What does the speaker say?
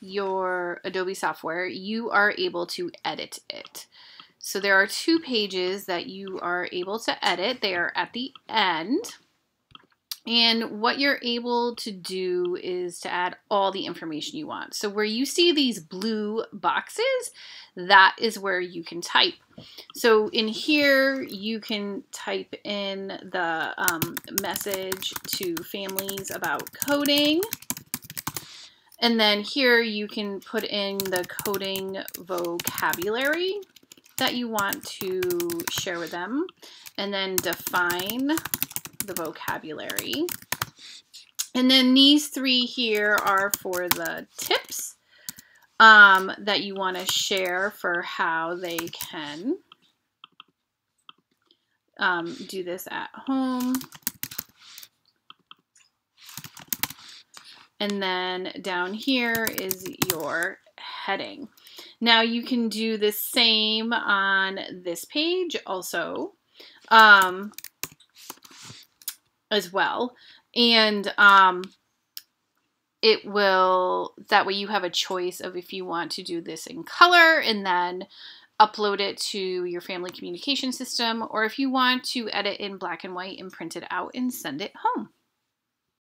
your Adobe software, you are able to edit it. So there are two pages that you are able to edit. They are at the end. And what you're able to do is to add all the information you want. So where you see these blue boxes, that is where you can type. So in here, you can type in the um, message to families about coding. And then here you can put in the coding vocabulary that you want to share with them. And then define the vocabulary. And then these three here are for the tips um, that you want to share for how they can um, do this at home. And then down here is your heading. Now you can do the same on this page also. Um, as well. And um, it will, that way you have a choice of if you want to do this in color and then upload it to your family communication system, or if you want to edit in black and white and print it out and send it home.